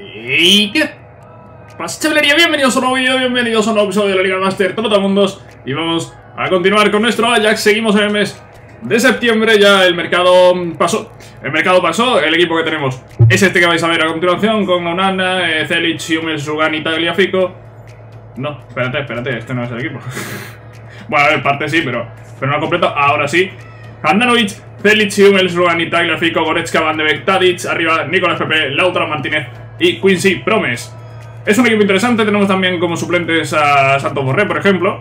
¿Y qué pasa, chavalería? Bienvenidos a un nuevo vídeo, bienvenidos a un nuevo episodio de la Liga Master Trotamundos Y vamos a continuar con nuestro Ajax, seguimos en el mes de septiembre Ya el mercado pasó, el mercado pasó, el equipo que tenemos es este que vais a ver a continuación Con Onana, eh, Celic, Hummels, Rugani, Tagliafico No, espérate, espérate, este no es el equipo Bueno, ver, parte sí, pero, pero no completo, ahora sí Handanovic, Celic, Hummels, Rugani, Tagliafico, Goretzka, Van de Beek, Tadic Arriba, Nicolás Pepe, Lautaro Martínez y Quincy Promes. Es un equipo interesante, tenemos también como suplentes a Santos Borré, por ejemplo,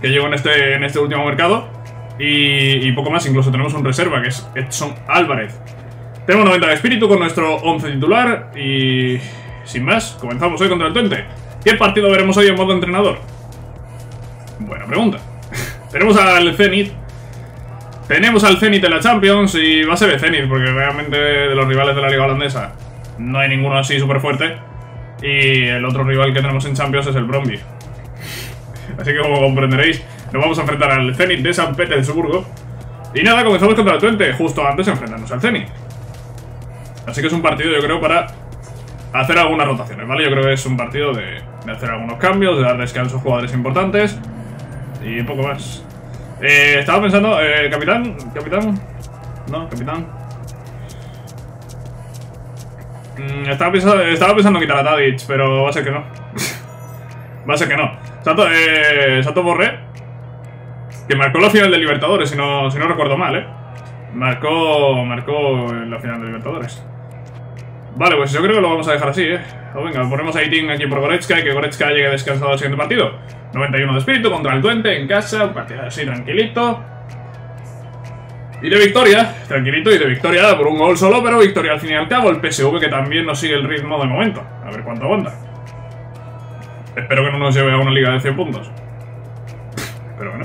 que llegó en este, en este último mercado. Y, poco más, incluso tenemos un reserva, que es Edson Álvarez. Tenemos 90 de espíritu con nuestro 11 titular y... Sin más, comenzamos hoy contra el Twente. ¿Qué partido veremos hoy en modo entrenador? Buena pregunta. tenemos al Zenit. Tenemos al Zenit en la Champions y va a ser el Zenit, porque realmente de los rivales de la Liga Holandesa no hay ninguno así súper fuerte. Y el otro rival que tenemos en Champions es el Bromby. Así que como comprenderéis, nos vamos a enfrentar al Zenit de San Petersburgo. Y nada, comenzamos contra el Twente, justo antes de enfrentarnos al Zenit. Así que es un partido, yo creo, para hacer algunas rotaciones, ¿vale? Yo creo que es un partido de, hacer algunos cambios, de dar descanso a jugadores importantes y poco más. Eh, estaba pensando, eh, capitán, capitán, no, capitán, Mm, estaba, pensando, estaba pensando quitar a Tadic, pero va a ser que no. va a ser que no. Sato, eh, Sato Borré, que marcó la final de Libertadores, si no, si no recuerdo mal, ¿eh? Marcó, marcó la final de Libertadores. Vale, pues yo creo que lo vamos a dejar así, ¿eh? O venga, ponemos a Itin aquí por Goretzka y que Goretzka llegue descansado al siguiente partido. 91 de espíritu contra el Duente en casa, un así tranquilito. Y de victoria, tranquilito, y de victoria por un gol solo, pero victoria al fin y al cabo. El PSV que también nos sigue el ritmo de momento. A ver cuánto aguanta. Espero que no nos lleve a una liga de 100 puntos. Espero que no.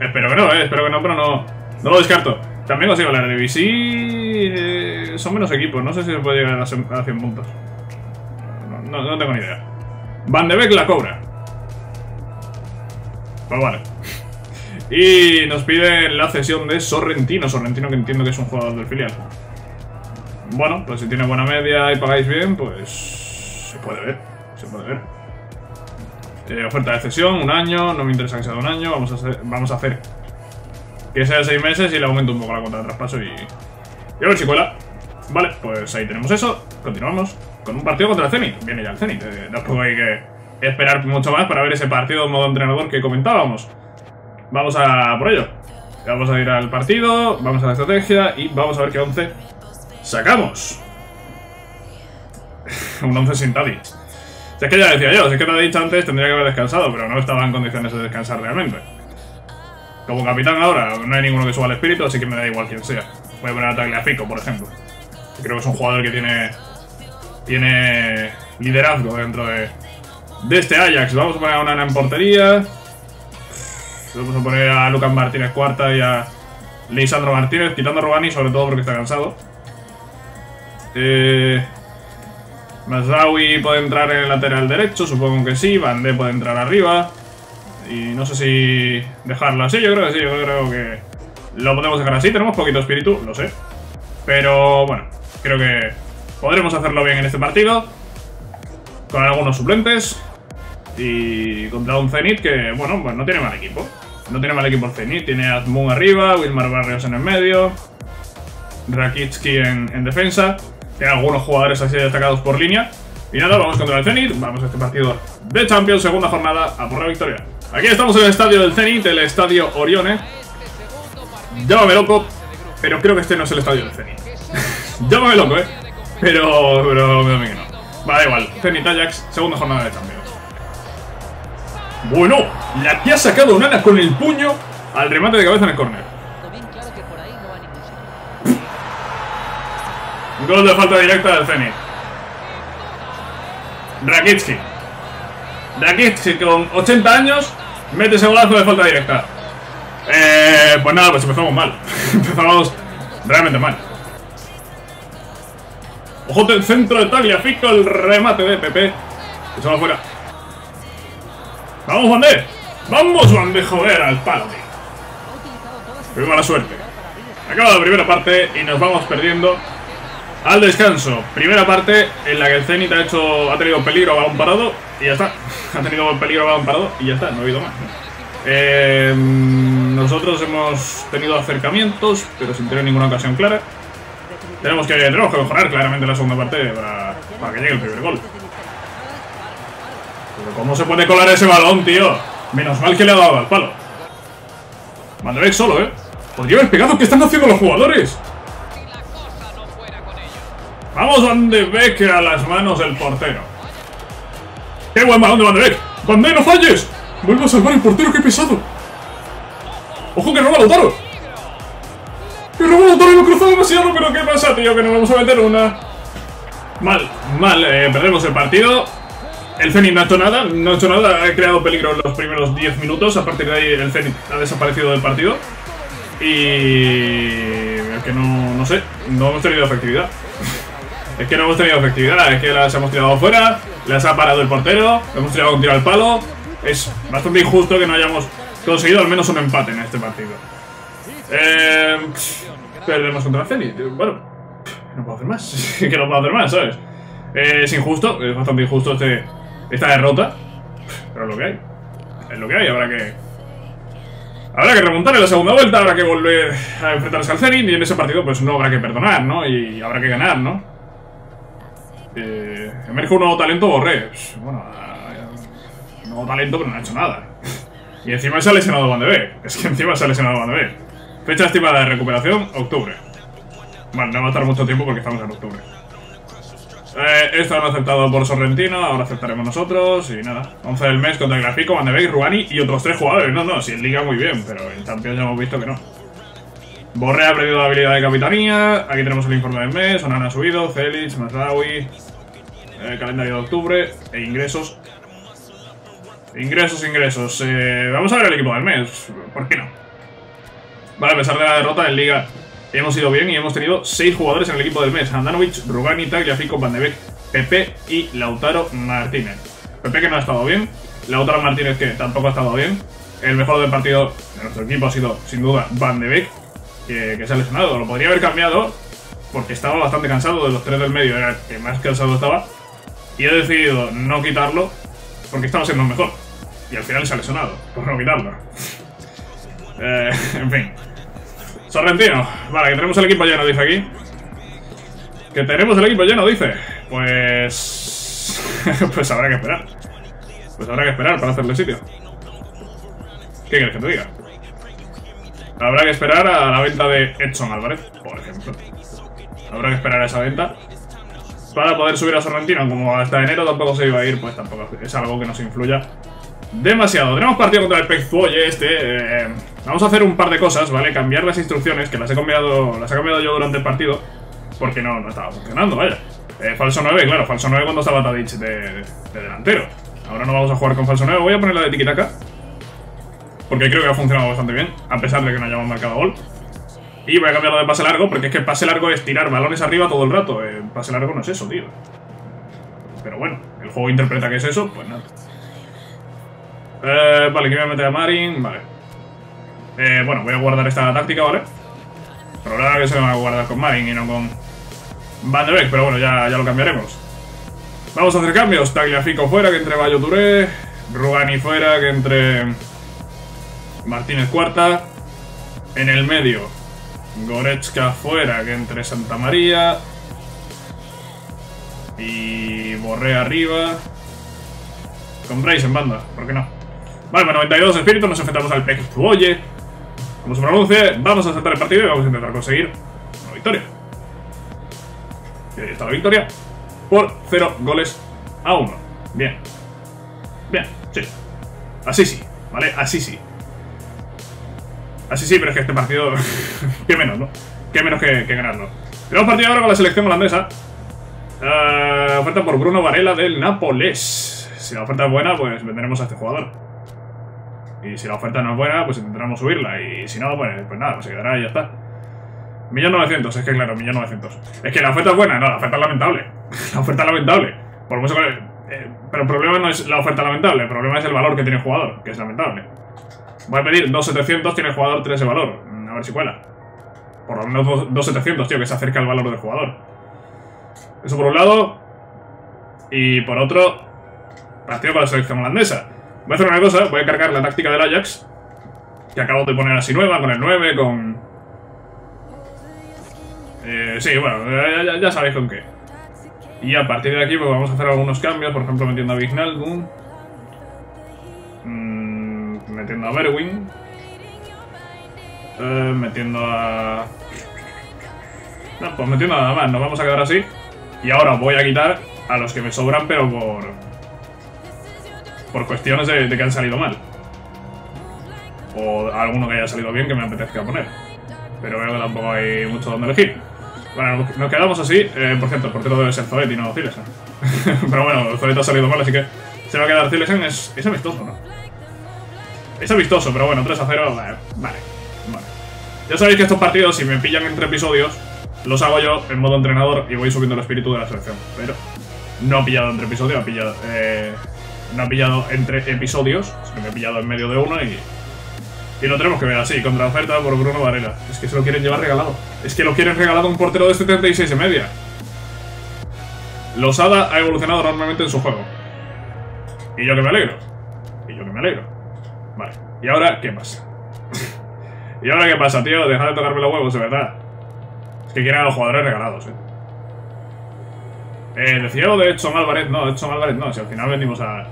Espero que no, eh. Espero que no, pero no, no lo descarto. También consigo la DVC. Eh, son menos equipos. No sé si se puede llegar a 100 puntos. No, tengo ni idea. Van de Beek la cobra. Pues vale. Y nos piden la cesión de Sorrentino. Sorrentino que entiendo que es un jugador del filial. Bueno, pues si tiene buena media y pagáis bien, pues se puede ver. Se puede ver. Eh, oferta de cesión, un año. No me interesa que sea de un año. Vamos a vamos a hacer que sea de seis meses y le aumento un poco la cuenta de traspaso y, y a ver. Vale, pues ahí tenemos eso. Continuamos con un partido contra el Zenit. Viene ya el Zenit. Eh, tampoco hay que esperar mucho más para ver ese partido modo entrenador que comentábamos. Vamos a por ello. Vamos a ir al partido, vamos a la estrategia y vamos a ver qué 11 sacamos. un 11 sin Tadic. Si es que ya decía yo, si es que Tadic antes tendría que haber descansado, pero no estaba en condiciones de descansar realmente. Como capitán ahora, no hay ninguno que suba el espíritu, así que me da igual quién sea. Voy a poner a Tagliafico, por ejemplo. Creo que es un jugador que tiene tiene liderazgo dentro de, de este Ajax. Vamos a poner a Onana en portería. Vamos a poner a Lucas Martínez cuarta y a Leisandro Martínez, quitando a Rubani, sobre todo porque está cansado. Eh, puede entrar en el lateral derecho, supongo que sí. Bandé puede entrar arriba. Y no sé si dejarlo así, yo creo que sí, yo creo que lo podemos dejar así. Tenemos poquito espíritu, lo sé. Pero bueno, creo que podremos hacerlo bien en este partido. Con algunos suplentes. Y contra un Zenit que, bueno, pues no tiene mal equipo. No tiene mal equipo el Zenit. Tiene a Azmoun arriba, Wilmar Barrios en el medio, Rakitsky en, defensa. Tiene algunos jugadores así destacados por línea. Y nada, vamos contra el Zenit. Vamos a este partido de Champions, segunda jornada, a por la victoria. Aquí estamos en el estadio del Zenit, el estadio Orione. Llámame loco, pero creo que este no es el estadio del Zenit. Llámame loco, eh. Pero, pero, pero, no. Vale, igual. Zenit Ajax, segunda jornada de Champions. Bueno, la que ha sacado Nana con el puño al remate de cabeza en el córner. Gol de falta directa del Zenit. Rakitsky. Rakitsky con 80 años mete ese golazo de falta directa. Eh, pues nada, pues empezamos mal. empezamos realmente mal. Ojo del centro de Tagliafico, el remate de Pepe. Que se va afuera. ¡Vamos, Bandé! ¡Vamos, Bandé, joder, al palo, tío! Muy mala suerte. Acaba la primera parte y nos vamos perdiendo al descanso. Primera parte en la que el Zenit ha, hecho, ha tenido peligro a balón parado y ya está. Ha tenido peligro balón parado y ya está, no ha habido más. Eh, nosotros hemos tenido acercamientos, pero sin tener ninguna ocasión clara. Tenemos que, tenemos que mejorar claramente la segunda parte para, para que llegue el primer gol. Pero ¿cómo se puede colar ese balón, tío? Menos mal que le ha dado al palo. Van solo, ¿eh? Podría haber pegado. ¿Qué están haciendo los jugadores? Vamos Van de Beek a las manos del portero. ¡Qué buen balón de Van Beek! ¡Van no falles! ¡Vuelve a salvar el portero, qué pesado! ¡Ojo que roba Lautaro! ¡Que roba Lautaro y lo cruzado demasiado! ¿Pero qué pasa, tío? Que nos vamos a meter una... Mal, mal, eh, perdemos el partido. El Zenit no ha hecho nada, no ha hecho nada, ha creado peligro en los primeros 10 minutos. A partir de ahí el Zenit ha desaparecido del partido. Y... Que no, no sé, no hemos tenido efectividad. Es que no hemos tenido efectividad, es que las hemos tirado fuera, las ha parado el portero, hemos tirado un tiro al palo. Es bastante injusto que no hayamos conseguido al menos un empate en este partido. Eh, perdemos contra el Zenit. Bueno, no puedo hacer más. que no puedo hacer más, ¿sabes? Eh, es injusto, es bastante injusto este, esta derrota. Pero es lo que hay. Es lo que hay, habrá que... Habrá que remontar en la segunda vuelta, habrá que volver a enfrentarse al Zenit y en ese partido pues no habrá que perdonar, ¿no? Y habrá que ganar, ¿no? Eh, emerge un nuevo talento, Borré. Bueno, un nuevo talento pero no ha hecho nada. Y encima se ha lesionado Van de Beek. Es que encima se ha lesionado Van de Beek. Fecha estimada de recuperación, octubre. Bueno, no va a estar mucho tiempo porque estamos en octubre. Eh, esto han aceptado por Sorrentino, ahora aceptaremos nosotros y nada. 11 del mes contra el Grafico, Van de Beek, Rugani y otros tres jugadores. No, no, si en Liga muy bien, pero en Champions ya hemos visto que no. Borré ha perdido la habilidad de capitanía. Aquí tenemos el informe del mes. Onana ha subido. Celis, Mazraoui. Eh, calendario de octubre. E ingresos. Ingresos, ingresos. Eh, vamos a ver el equipo del mes. ¿Por qué no? Vale, a pesar de la derrota en Liga, hemos ido bien y hemos tenido 6 jugadores en el equipo del mes. Andanovic, Rugani, Tagliafico, Van de Beek, Pepe y Lautaro Martínez. Pepe que no ha estado bien. Lautaro Martínez que tampoco ha estado bien. El mejor del partido de nuestro equipo ha sido, sin duda, Van de Beek que, se ha lesionado. Lo podría haber cambiado porque estaba bastante cansado de los tres del medio, era el que más cansado estaba. Y he decidido no quitarlo porque estaba siendo mejor. Y al final se ha lesionado por no quitarlo. eh, en fin. Sorrentino. Vale, que tenemos el equipo lleno, dice aquí. Que tenemos el equipo lleno, dice. Pues... pues habrá que esperar. Pues habrá que esperar para hacerle sitio. ¿Qué quieres que te diga? Habrá que esperar a la venta de Edson Álvarez, por ejemplo. Habrá que esperar a esa venta para poder subir a Sorrentino. Como hasta enero tampoco se iba a ir, pues tampoco es algo que nos influya demasiado. Tenemos partido contra el Pezzuolle este. Eh, vamos a hacer un par de cosas, ¿vale? Cambiar las instrucciones, que las he cambiado, las he cambiado yo durante el partido, porque no, no estaba funcionando, vaya. Eh, falso 9, claro, falso 9 cuando estaba Tadic de, de, delantero. Ahora no vamos a jugar con falso 9, voy a poner la de tiquitaca. Porque creo que ha funcionado bastante bien, a pesar de que no hayamos marcado gol. Y voy a cambiarlo de pase largo, porque es que pase largo es tirar balones arriba todo el rato. Eh, pase largo no es eso, tío. Pero bueno, el juego interpreta que es eso, pues nada. Eh, vale, que voy a meter a Marin, vale. Eh, bueno, voy a guardar esta táctica, ¿vale? Problema que se va a guardar con Marin y no con Van de Beek, pero bueno, ya, ya lo cambiaremos. Vamos a hacer cambios. Tagliafico fuera, que entre Bayo Touré. Rugani fuera, que entre Martínez cuarta. En el medio, Goretzka fuera, que entre Santa María. Y Borré arriba. Con Bryce en banda, ¿por qué no? Vale, 92 espíritus, nos enfrentamos al Pek Oye. Como se pronuncie, vamos a saltar el partido y vamos a intentar conseguir una victoria. Y ahí está la victoria. Por 0 goles a 1. Bien. Bien, sí. Así sí, ¿vale? Así sí. Así sí, pero es que este partido... qué menos, ¿no? Qué menos que, ganarlo. Tenemos partido ahora con la selección holandesa. Uh, oferta por Bruno Varela del Nápoles. Si la oferta es buena, pues venderemos a este jugador. Y si la oferta no es buena, pues intentaremos subirla. Y si no, pues, pues nada, pues se quedará y ya está. Millón novecientos, es que claro, millón novecientos. Es que la oferta es buena, no, la oferta es lamentable. la oferta es lamentable. Por mucho que... Eh, pero el problema no es la oferta lamentable, el problema es el valor que tiene el jugador, que es lamentable. Voy a pedir 2.700, tiene el jugador 3 de valor. A ver si cuela. Por lo menos 2.700, tío, que se acerca al valor del jugador. Eso por un lado. Y por otro, partido con la selección holandesa. Voy a hacer una cosa, voy a cargar la táctica del Ajax, que acabo de poner así nueva, con el 9, con... Eh, sí, bueno, ya, ya, sabéis con qué. Y a partir de aquí pues vamos a hacer algunos cambios, por ejemplo metiendo a Vignaldum, metiendo a Berwin, eh, metiendo a... No, pues metiendo nada más, nos vamos a quedar así. Y ahora voy a quitar a los que me sobran, pero por... Por cuestiones de, que han salido mal. O alguno que haya salido bien que me apetezca poner. Pero veo que tampoco hay mucho donde elegir. Bueno, nos quedamos así. Eh, por cierto, el portero debe ser Zoet y no Zilesen. pero bueno, Zoet ha salido mal, así que se va a quedar Zilesen. Es, es amistoso, ¿no? Es amistoso, pero bueno, 3 a 0. Vale, vale. Ya sabéis que estos partidos, si me pillan entre episodios, los hago yo en modo entrenador y voy subiendo el espíritu de la selección. Pero no ha pillado entre episodios, ha pillado, eh, no ha pillado entre episodios, que he pillado en medio de uno y, y lo tenemos que ver así, contra oferta por Bruno Varela. Es que se lo quieren llevar regalado. Es que lo quieren regalado un portero de 76 y media. Losada ha evolucionado normalmente en su juego. Y yo que me alegro. Y yo que me alegro. Vale. ¿Y ahora qué pasa? ¿Y ahora qué pasa, tío? Deja de tocarme los huevos, de verdad. Es que quieren a los jugadores regalados, eh. Eh, decía lo de Edson Álvarez. No, Edson Álvarez no. Si al final vendimos a,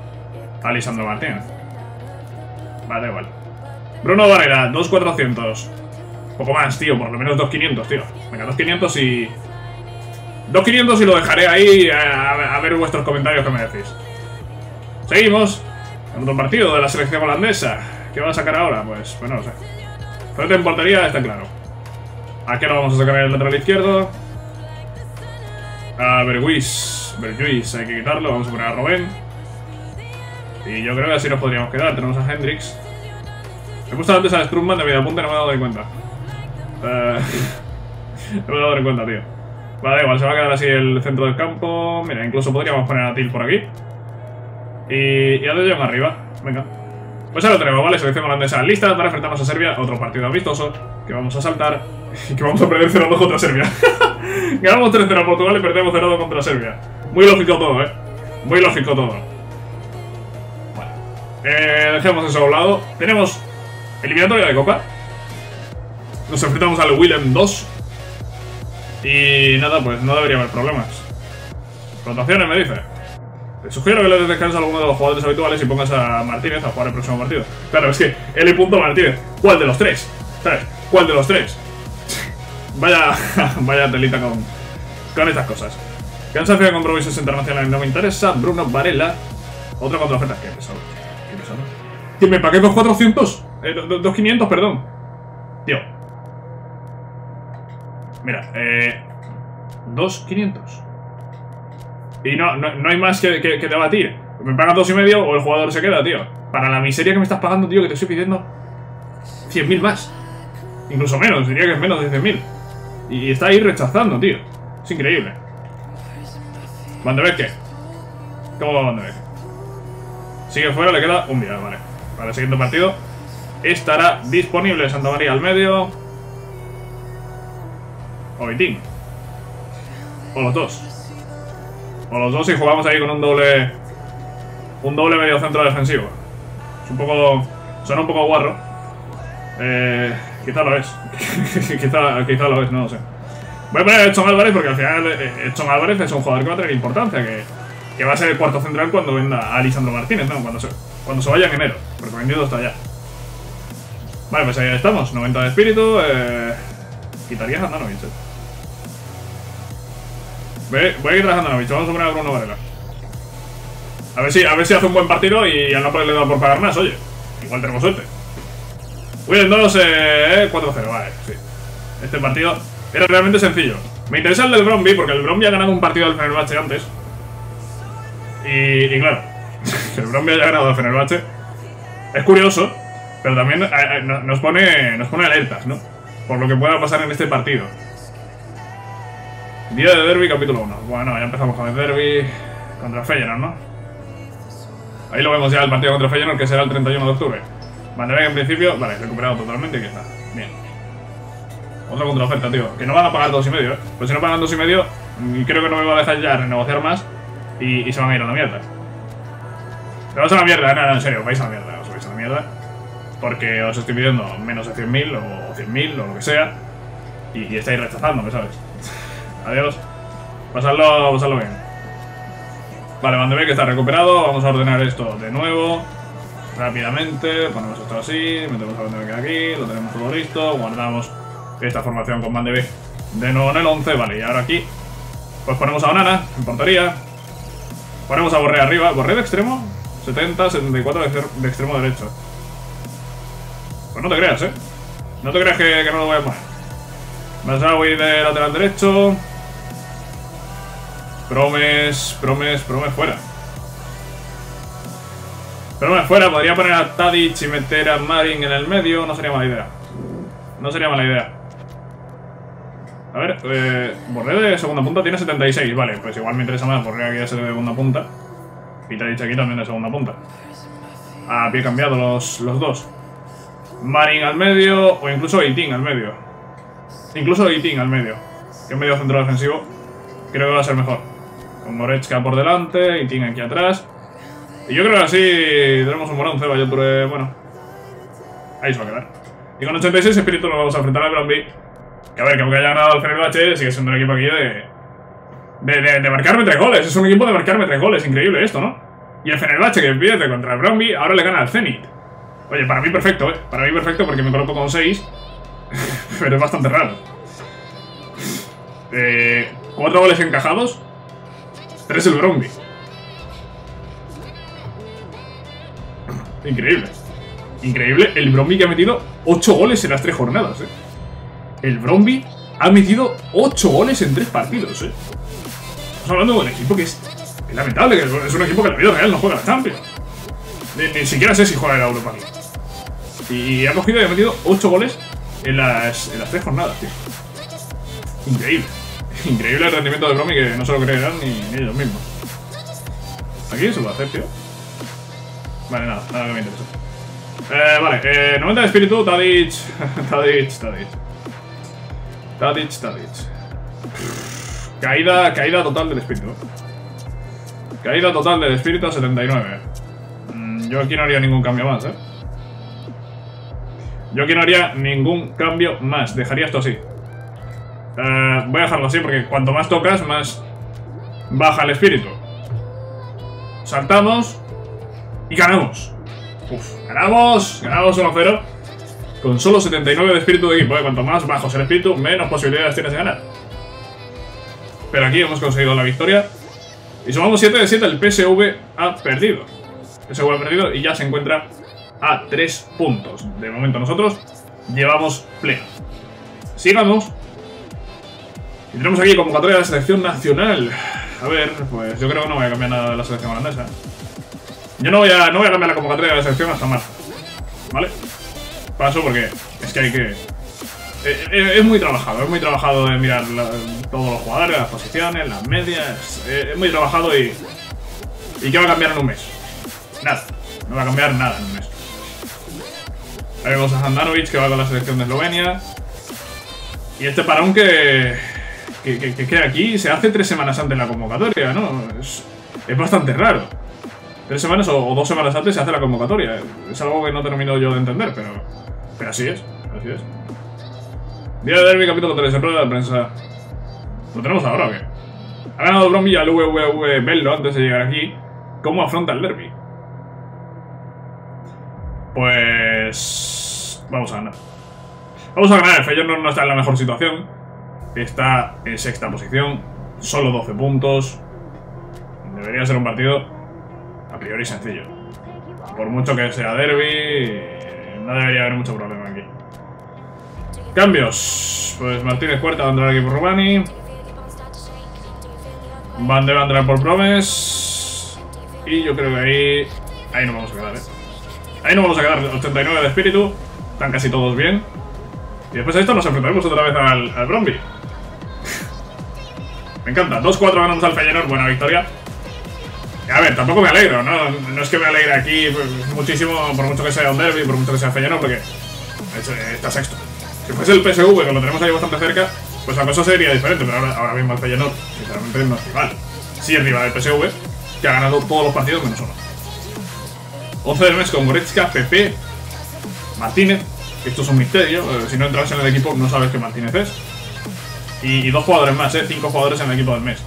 a Lisandro Martínez. Vale, igual. Bruno Varela, 2.400. Poco más, tío. Por lo menos 2.500, tío. Venga, 2.500 y... 2.500 y lo dejaré ahí a, ver vuestros comentarios que me decís. Seguimos. Otro partido de la selección holandesa. ¿Qué va a sacar ahora? Pues, pues no lo sé. Pero en portería está claro. Aquí lo vamos a sacar el lateral izquierdo. A Berguis. Berguis hay que quitarlo. Vamos a poner a Robén. Y yo creo que así nos podríamos quedar. Tenemos a Hendrix. He puesto antes a Strumman de media punta y no me he dado de cuenta. Eh, no me he dado de cuenta, tío. Vale, igual, se va a quedar así el centro del campo. Mira, incluso podríamos poner a Til por aquí. Y, y a De Jong arriba. Venga. Pues ahora lo tenemos, ¿vale? Selección holandesa lista para enfrentarnos a Serbia. Otro partido amistoso que vamos a saltar y que vamos a perder 0-2 contra Serbia. Ganamos 3-0 a Portugal y perdemos 0-2 contra Serbia. Muy lógico todo, ¿eh? Muy lógico todo. Vale. Eh, dejemos eso a un lado. Tenemos eliminatoria de Copa. Nos enfrentamos al Willem 2. Y nada, pues no debería haber problemas. Rotaciones, me dice. Te sugiero que le des descanso a alguno de los jugadores habituales y pongas a Martínez a jugar el próximo partido. Claro, es que L. Martínez. ¿Cuál de los tres? ¿Sabes? ¿Cuál de los tres? vaya, vaya telita con, con estas cosas. Cansancio de compromisos internacionales no me interesa. Bruno Varela. Otra contraoferta. Qué pesado. Qué pesado. ¿Que me pagué 2.400? Eh, 2.500, perdón. Tío. Mira, eh... 2.500. Y no, no, hay más que, que, debatir. Me pagas dos y medio o el jugador se queda, tío. Para la miseria que me estás pagando, tío, que te estoy pidiendo 100.000 más. Incluso menos, diría que es menos de 100.000. Y está ahí rechazando, tío. Es increíble. Van qué? ¿Cómo va Van Sigue fuera, le queda un día, vale. Para el siguiente partido estará disponible Santa María al medio. O Vitín. O los dos. O los dos y jugamos ahí con un doble... Un doble medio centro defensivo. Es un poco... Suena un poco guarro. Eh, quizá lo es. quizá, quizá lo es, no lo sé. Voy a poner a Edson Álvarez porque al final eh, Edson Álvarez es un jugador que va a tener importancia, que, que va a ser el cuarto central cuando venda a Lisandro Martínez, ¿no? Cuando se, cuando se vaya en enero, porque vendido está ya. Vale, pues ahí estamos, 90 de espíritu, eh, quitarías a Nanovic, eh. Voy, a ir trabajando a Vamos a poner a Bruno Varela. A ver, si, a ver si hace un buen partido y al no poderle dar por pagar más, oye. Igual tenemos suerte. William 2, eh, 4-0, vale, sí. Este partido era realmente sencillo. Me interesa el del Bromby porque el Bromby ha ganado un partido del Fenerbahce antes. Y, y claro, el Bromby haya ganado al Fenerbahce. Es curioso, pero también eh, eh, nos, pone, nos pone alertas, ¿no? Por lo que pueda pasar en este partido. Día de Derby, capítulo 1. Bueno, ya empezamos con el Derby contra Feyenoord, ¿no? Ahí lo vemos ya el partido contra Feyenoord, que será el 31 de octubre. Vale, en principio... Vale, recuperado totalmente, y Bien. Otra contraoferta, tío. Que no van a pagar dos y medio, ¿eh? Pues si no pagan dos y medio, Y creo que no me va a dejar ya renegociar más y, se van a ir a la mierda. Se vais a la mierda, no, en serio, vais a la mierda, os vais a la mierda. Porque os estoy pidiendo menos de 100.000 o 100.000 o lo que sea. Y, y estáis rechazándome, ¿sabes? Adiós. Pasadlo, pasadlo bien. Vale, Mandebe que está recuperado. Vamos a ordenar esto de nuevo. Rápidamente. Ponemos esto así. Metemos a Mandebe que aquí. Lo tenemos todo listo. Guardamos esta formación con Mandebe de nuevo en el 11. Vale, y ahora aquí. Pues ponemos a Onana en portería. Ponemos a Borré arriba. Borré de extremo. 70, 74 de, extremo derecho. Pues no te creas, ¿eh? No te creas que, que no lo voy a poner. Masawi de lateral derecho. Promes, Promes, Promes fuera. Promes fuera, podría poner a Tadic y meter a Marin en el medio, no sería mala idea. No sería mala idea. A ver, eh, Borré de segunda punta tiene 76, vale, pues igual me interesa más Borré aquí de segunda punta. Y Tadic aquí también de segunda punta. A pie cambiado los, los dos. Marin al medio, o incluso Eitin al medio. Incluso Eitin al medio. Que es medio centro defensivo. Creo que va a ser mejor. Con Goretzka por delante, Eitin aquí atrás. Y yo creo que así tenemos un bronce, vaya Ture, bueno. Ahí se va a quedar. Y con 86 espíritu nos vamos a enfrentar al Bromby. Que a ver, que aunque haya ganado el Fenerbahce, sigue siendo un equipo aquí de, de, de, de marcarme tres goles. Es un equipo de marcarme tres goles. Increíble esto, ¿no? Y el Fenerbahce que pierde contra el Bromby, ahora le gana al Zenit. Oye, para mí perfecto, ¿eh? Para mí perfecto porque me coloco con 6. pero es bastante raro. Eh, cuatro goles encajados. Tres el Bromby. Increíble. Increíble. El Bromby que ha metido 8 goles en las tres jornadas, ¿eh? El Bromby ha metido 8 goles en tres partidos, ¿eh? Estamos hablando de un equipo que es, es lamentable, que es un equipo que en la vida real no juega la Champions. Ni, siquiera sé si juega en la Europa League. Y ha cogido y ha metido 8 goles en las, en las tres jornadas, tío. Increíble. Increíble el rendimiento de Bromi que no se lo creerán ni, ellos mismos. Aquí se a hacer, tío. Vale, nada, nada que me interesa. Eh, vale, eh, 90 de espíritu, Tadic. Tadic, Tadic. Tadic, Tadic. Caída, caída total del espíritu. Caída total del espíritu a 79. Mm, yo aquí no haría ningún cambio más, eh. Yo aquí no haría ningún cambio más. Dejaría esto así. Uh, voy a dejarlo así porque cuanto más tocas, más baja el espíritu. Saltamos y ganamos. Uf, ganamos, ganamos 1-0. Con solo 79 de espíritu de equipo. ¿eh? Cuanto más bajo es el espíritu, menos posibilidades tienes de ganar. Pero aquí hemos conseguido la victoria. Y sumamos 7 de 7, el PSV ha perdido. PSV ha perdido y ya se encuentra a 3 puntos. De momento nosotros llevamos pleno. Sigamos. Y tenemos aquí convocatoria de la selección nacional. A ver, pues yo creo que no voy a cambiar nada de la selección holandesa. Yo no voy a, no voy a cambiar la convocatoria de la selección hasta marzo. ¿Vale? Paso porque es que hay que... Es, es muy trabajado, es muy trabajado de mirar todos los jugadores, las posiciones, las medias. Es, es muy trabajado y... ¿Y qué va a cambiar en un mes? Nada. No va a cambiar nada en un mes. Ahí vemos a Handanovic que va con la selección de Eslovenia. Y este parón que, que, que, que queda aquí se hace tres semanas antes de la convocatoria, ¿no? Es, es bastante raro. Tres semanas o, o, dos semanas antes se hace la convocatoria. Es algo que no termino yo de entender, pero, pero así es. Así es. Día de derby, capítulo 3, en rueda de prensa. ¿Lo tenemos ahora o qué? Ha ganado Bromby al VVV Bello antes de llegar aquí. ¿Cómo afronta el derby? Pues... Vamos a ganar. Vamos a ganar. El Feyenoord no está en la mejor situación. Está en sexta posición. Solo 12 puntos. Debería ser un partido a priori sencillo. Por mucho que sea derby, no debería haber mucho problema aquí. Cambios. Pues Martínez Cuarta va a entrar aquí por Rubani. Van de va a entrar por Promes. Y yo creo que ahí... Ahí no vamos a quedar, ¿eh? Ahí no vamos a quedar. 89 de espíritu. Están casi todos bien. Y después de esto nos enfrentaremos otra vez al, al Bromby. Encanta. 2-4 ganamos al Feyenoord. Buena victoria. A ver, tampoco me alegro, ¿no? No es que me alegre aquí pues, muchísimo, por mucho que sea un derby, por mucho que sea Feyenoord, porque está sexto. Si fuese el PSV, que lo tenemos ahí bastante cerca, pues la cosa sería diferente, pero ahora, ahora mismo el Feyenoord, sinceramente, no es rival. Sí es rival del PSV, que ha ganado todos los partidos menos uno. 11 del mes con Goretzka, Pepe, Martínez, esto es un misterio, eh, si no entras en el equipo no sabes qué Martínez es. Y, dos jugadores más, ¿eh? Cinco jugadores en el equipo del mes.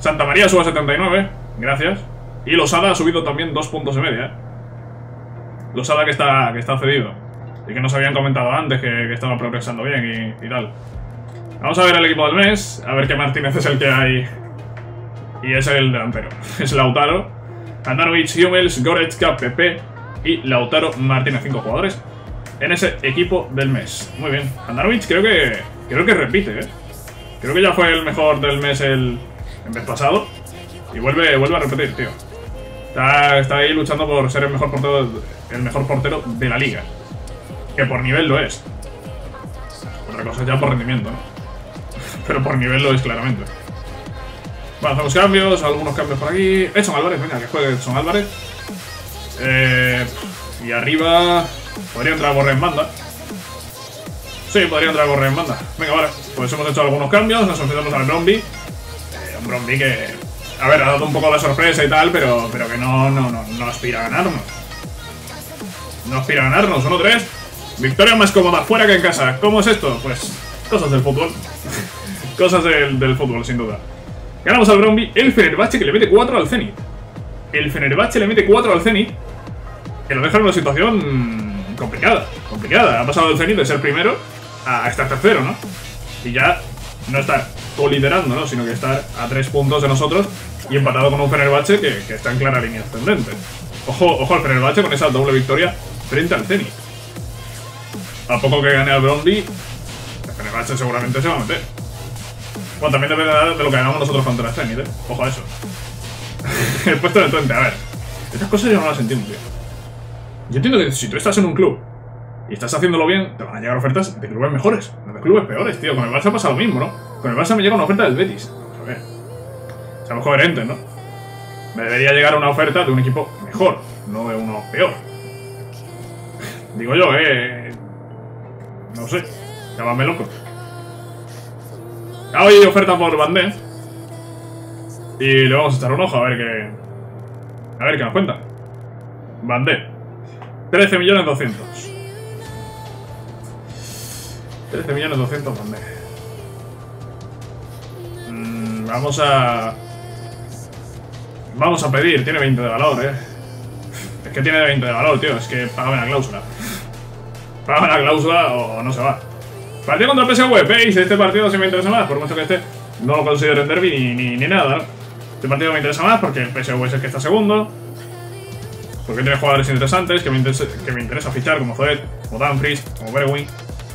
Santa María sube a 79, gracias. Y Losada ha subido también dos puntos y media, ¿eh? Losada que está, que está cedido. Y que nos habían comentado antes que, estaba progresando bien y, tal. Vamos a ver el equipo del mes, a ver qué Martínez es el que hay. Y es el delantero. Es Lautaro. Andanovic, Hummels, Goretzka, Pepe y Lautaro Martínez. Cinco jugadores en ese equipo del mes. Muy bien. Andanovic creo que creo que repite, ¿eh? Creo que ya fue el mejor del mes el, mes pasado. Y vuelve, vuelve a repetir, tío. Está, está ahí luchando por ser el mejor portero el mejor portero de la liga. Que por nivel lo es. Otra cosa ya por rendimiento, ¿no? Pero por nivel lo es claramente. Bueno, hacemos cambios, algunos cambios por aquí. Edson Álvarez, venga, que juegue Edson Álvarez. Eh, y arriba podría entrar Borre en banda. Sí, podría entrar Borre en banda. Venga, vale. Pues hemos hecho algunos cambios, nos enfrentamos al Bromby. Eh, un Bromby que, a ver, ha dado un poco de sorpresa y tal, pero, pero que no, no, no, no aspira a ganarnos. No aspira a ganarnos, 1-3. Victoria más cómoda fuera que en casa. ¿Cómo es esto? Pues cosas del fútbol. cosas del, del, fútbol, sin duda. Ganamos al Bromby. El Fenerbahce que le mete 4 al Zenit. El Fenerbahce le mete 4 al Zenit. Que lo deja en una situación complicada. Complicada. Ha pasado el Zenit de ser primero a estar tercero, ¿no? Y ya no estar co-liderando, ¿no? Sino que estar a 3 puntos de nosotros y empatado con un Fenerbahce que, que está en clara línea ascendente. Ojo, ojo al Fenerbahce con esa doble victoria frente al Zenit. A poco que gane al Brondi, el Fenerbahce seguramente se va a meter. Bueno, también depende de lo que hagamos nosotros contra el Zenit, ¿eh? Ojo a eso. el puesto del 20, a ver. Estas cosas yo no las entiendo, tío. Yo entiendo que si tú estás en un club y estás haciéndolo bien, te van a llegar ofertas de clubes mejores, no de clubes peores, tío. Con el Barça pasa lo mismo, ¿no? Con el Barça me llega una oferta del Betis. A ver. Seamos coherentes, ¿no? Me debería llegar una oferta de un equipo mejor, no de uno peor. Digo yo, eh. No sé. Llámame loco. Ah, hoy oferta por Bandé. Y le vamos a echar un ojo a ver qué. A ver qué nos cuenta. Bandé. 13 millones 200. 13 millones 200 Bandé. Mm, vamos a. Vamos a pedir, tiene 20 de valor, eh. Es que tiene 20 de valor, tío. Es que págame la cláusula. Págame la cláusula o no se va. Partido contra el PSV, ¿veis? Este partido sí me interesa más, por mucho que este no lo considero en derby ni, ni, nada. Este partido me interesa más porque el PSV es el que está segundo. Porque tiene jugadores interesantes que me interesa, que me interesa fichar, como Zoet, como Danfries, como Berwin.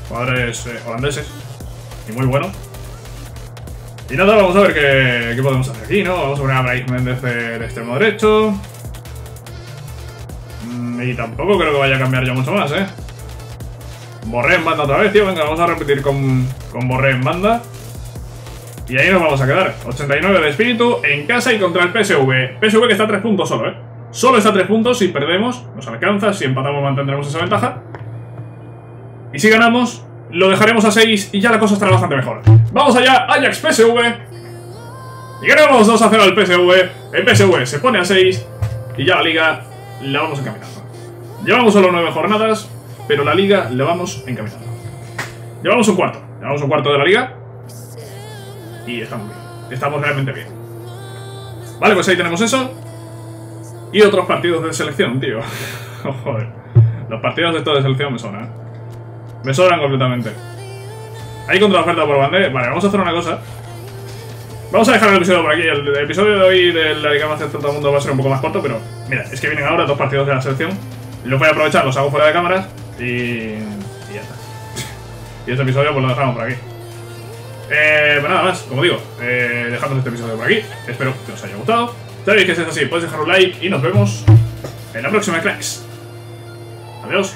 Jugadores eh, holandeses. Y muy buenos. Y nada, vamos a ver qué, podemos hacer aquí, ¿no? Vamos a poner a Bryce Méndez de, de extremo derecho. Mm, y tampoco creo que vaya a cambiar ya mucho más, ¿eh? Borré en banda otra vez, tío. Venga, vamos a repetir con, con Borré en banda. Y ahí nos vamos a quedar. 89 de espíritu en casa y contra el PSV. PSV que está a 3 puntos solo, ¿eh? Solo está a 3 puntos. Si perdemos, nos alcanza. Si empatamos, mantendremos esa ventaja. Y si ganamos, lo dejaremos a 6 y ya la cosa estará bastante mejor. Vamos allá, Ajax PSV. Y ganamos 2 a 0 al PSV. El PSV se pone a 6 y ya la liga la vamos encaminando. Llevamos solo 9 jornadas, pero la liga la vamos encaminando. Llevamos un cuarto. Llevamos un cuarto de la liga. Y estamos bien. Estamos realmente bien. Vale, pues ahí tenemos eso. Y otros partidos de selección, tío. Joder. Los partidos de esta de selección me sobran, ¿eh? Me sobran completamente. Hay contra oferta por bandera. Vale, vamos a hacer una cosa. Vamos a dejar el episodio por aquí. El, episodio de hoy de la Liga Master todo el mundo va a ser un poco más corto, pero mira, es que vienen ahora dos partidos de la selección. Los voy a aprovechar, los hago fuera de cámaras y, y ya está. Y este episodio pues lo dejamos por aquí. Eh, pues nada más, como digo, eh, dejamos este episodio por aquí. Espero que os haya gustado. Sabéis que si es así, podéis dejar un like y nos vemos en la próxima, cracks. Adiós.